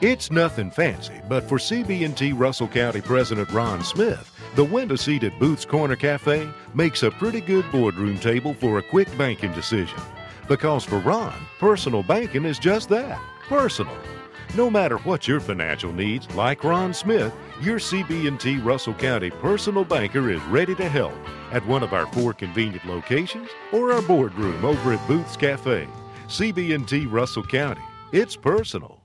It's nothing fancy, but for CB&T Russell County President Ron Smith, the window seat at Booth's Corner Cafe makes a pretty good boardroom table for a quick banking decision. Because for Ron, personal banking is just that personal. No matter what your financial needs, like Ron Smith, your CB&T Russell County personal banker is ready to help at one of our four convenient locations or our boardroom over at Booth's Cafe. CB&T Russell County. It's personal.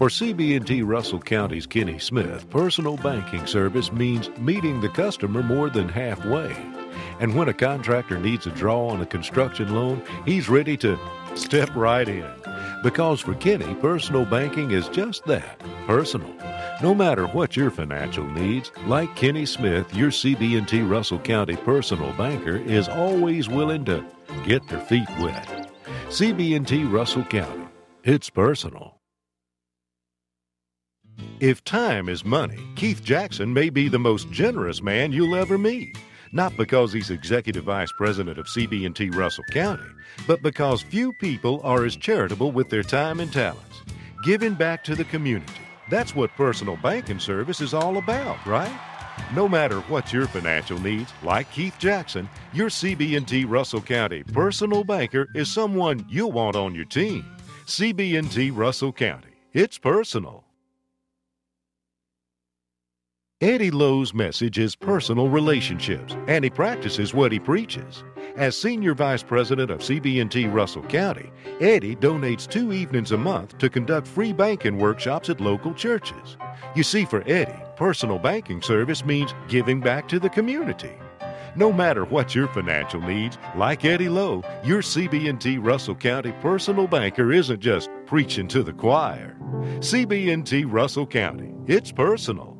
For CB&T Russell County's Kenny Smith, personal banking service means meeting the customer more than halfway. And when a contractor needs a draw on a construction loan, he's ready to step right in. Because for Kenny, personal banking is just that personal. No matter what your financial needs, like Kenny Smith, your CB&T Russell County personal banker is always willing to get their feet wet. CB&T Russell County. It's personal. If time is money, Keith Jackson may be the most generous man you'll ever meet. Not because he's executive vice president of CB&T Russell County, but because few people are as charitable with their time and talents. Giving back to the community. That's what personal banking service is all about, right? No matter what your financial needs, like Keith Jackson, your CB&T Russell County personal banker is someone you'll want on your team. CB&T Russell County. It's personal. Eddie Lowe's message is personal relationships, and he practices what he preaches. As Senior Vice President of CB&T Russell County, Eddie donates two evenings a month to conduct free banking workshops at local churches. You see, for Eddie, personal banking service means giving back to the community. No matter what your financial needs, like Eddie Lowe, your CB&T Russell County personal banker isn't just preaching to the choir. CB&T Russell County, it's personal.